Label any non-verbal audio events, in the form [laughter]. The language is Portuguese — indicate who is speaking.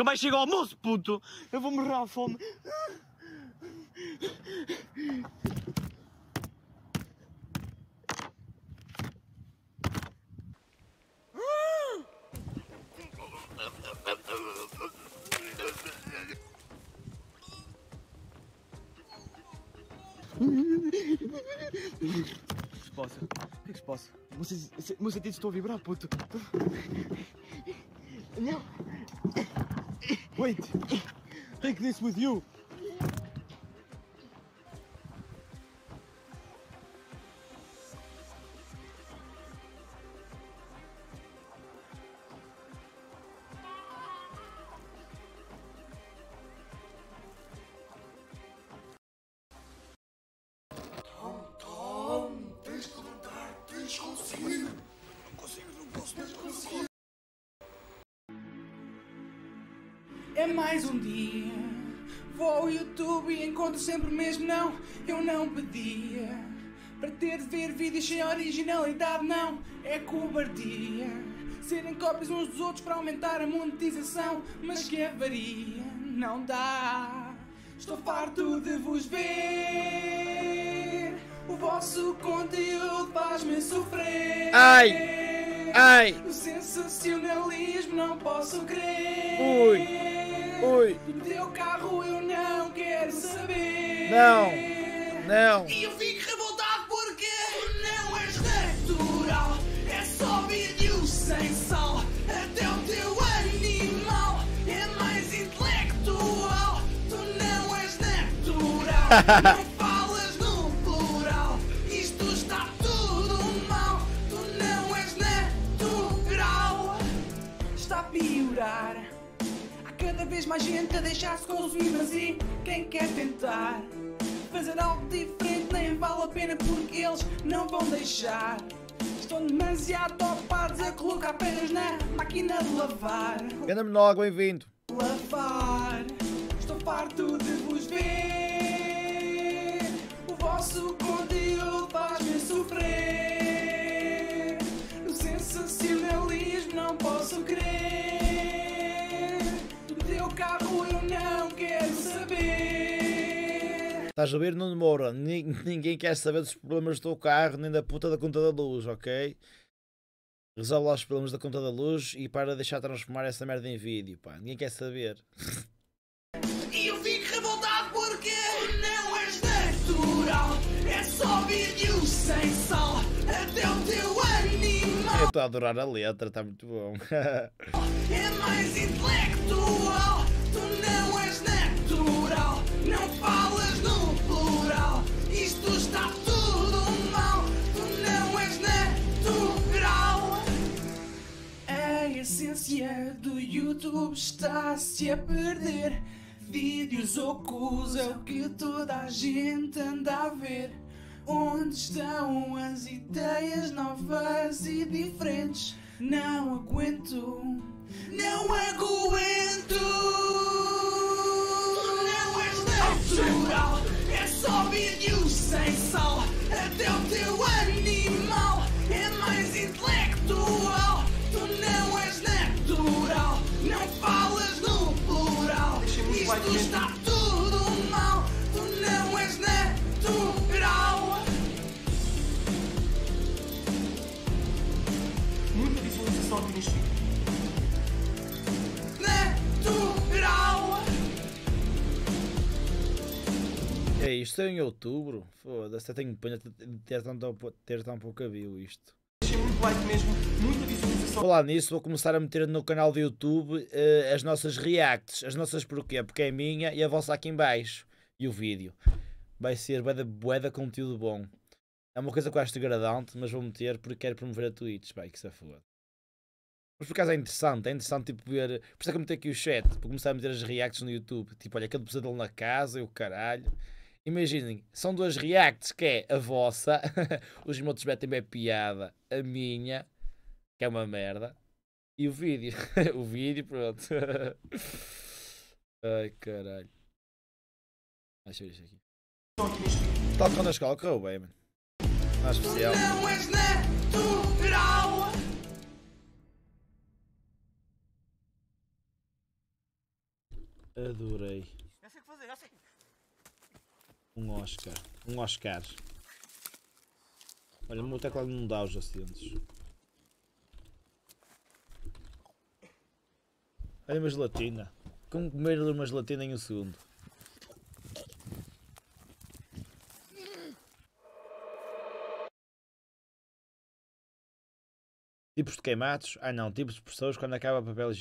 Speaker 1: Nunca mais chego ao almoço, puto! Eu vou morrer à fome! O que se passa? O que é que se passa? Meus sentidos estão a vibrar, puto. Não. Wait. Take this with you.
Speaker 2: É mais um dia. Vou ao YouTube e encontro sempre o mesmo não. Eu não pedia. Para ter de ver vídeos sem originalidade, não. É cobardia. Serem cópias uns dos outros para aumentar a monetização. Mas que avaria. Não dá. Estou farto de vos ver. O vosso conteúdo faz-me sofrer.
Speaker 3: Ai! Ai!
Speaker 2: O sensacionalismo não posso crer.
Speaker 3: Ui! Ui!
Speaker 2: Do teu carro eu não quero saber.
Speaker 3: Não! Não!
Speaker 2: E eu fico revoltado porque não és natural. É só vídeo sem sal. Até o teu animal é mais intelectual. Tu não és natural. [laughs] piorar. Há cada vez mais gente a deixar-se consumir, mas e quem quer tentar? Fazer algo diferente nem vale a pena porque eles não vão deixar. Estão demasiado ocupados a colocar pedras na máquina de lavar.
Speaker 3: Ganda menor, bem-vindo!
Speaker 2: Lavar. Estou farto de vos ver. O vosso conteúdo faz-me sofrer. No sensacionalismo não posso crer.
Speaker 3: Estás a Nuno Moura? Ni- [laughs] Ninguém quer saber dos problemas do teu carro nem da puta da conta da luz, ok? Resolve lá os problemas da conta da luz e para de deixar transformar essa merda em vídeo, pá. Ninguém quer saber.
Speaker 2: E eu fico revoltado porque não és natural. É só vídeo sem sal. Até o teu
Speaker 3: Eu
Speaker 2: animal
Speaker 3: estou a adorar a letra, está muito bom. [laughs]
Speaker 2: é mais intelectual. YouTube está-se a perder. Vídeos ocultos é o que toda a gente anda a ver. Onde estão as ideias novas e diferentes? Não aguento, não aguento. Não és natural, é só vídeo sem sal. Até o teu animal
Speaker 4: vídeo.
Speaker 2: Natural.
Speaker 3: é isto, é em outubro. Foda-se, eu tenho pena de ter tão, ter tão pouca view isto.
Speaker 4: Deixem muito like mesmo, muita visualização.
Speaker 3: Falar nisso, vou começar a meter no canal do YouTube eh, as nossas reacts. As nossas porquê? Porque é minha e a vossa aqui em baixo. E o vídeo. Vai ser bué da, bué da conteúdo bom. É uma coisa que eu acho degradante, mas vou meter porque quero promover a Twitch. Vai, que se foda. Mas por acaso é interessante, é interessante tipo ver. Por isso é que eu meti aqui o chat, para começar a meter as reacts no YouTube. Tipo, olha, aquele pesadelo na casa e o caralho. Imaginem, são duas reacts que é a vossa, [laughs] os motos metem bem piada, a minha, que é uma merda, e o vídeo. [laughs] o vídeo, pronto. [laughs] Ai caralho. Deixa eu ver isto aqui. Tal quando a escola correu bem, mano. Não é especial.
Speaker 2: Não és natural.
Speaker 3: Adorei.
Speaker 1: Já sei o que fazer, já sei.
Speaker 3: Um Oscar. Um Oscar. Olha, o meu teclado não dá os acentos. Olha uma gelatina. Como comer uma gelatina em um segundo. Tipos de queimados? Ah não, tipos de pessoas quando acaba papel higiênico.